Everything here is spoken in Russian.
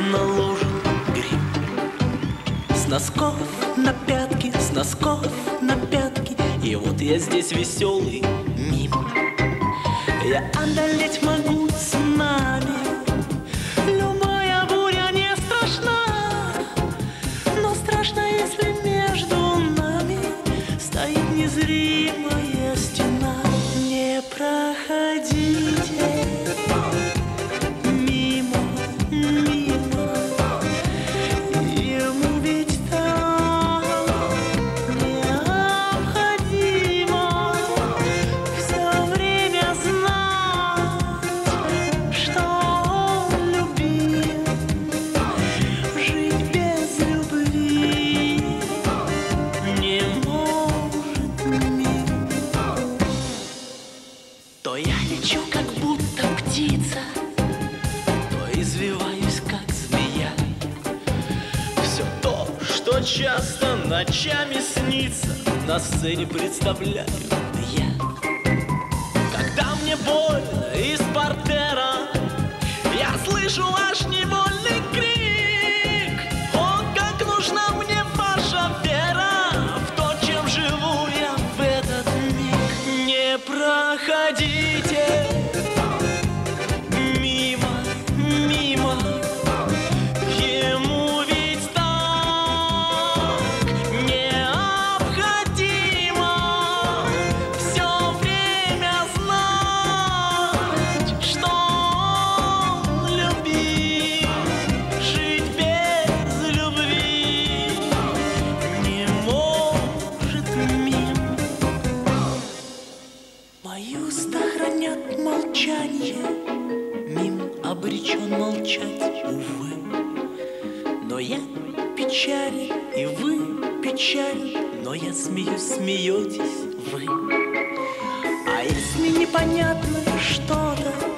наложен грим. С носков на пятки, с носков на пятки И вот я здесь веселый мим. Я одолеть могу цунами Любая буря не страшна. Но страшно, если между нами Стоит незримая стена. Не проходите часто ночами снится На сцене представляю хранят молчание, Мим обречен молчать, увы. Но я печаль, и вы печаль, Но я смеюсь, смеетесь вы. А если непонятно что-то,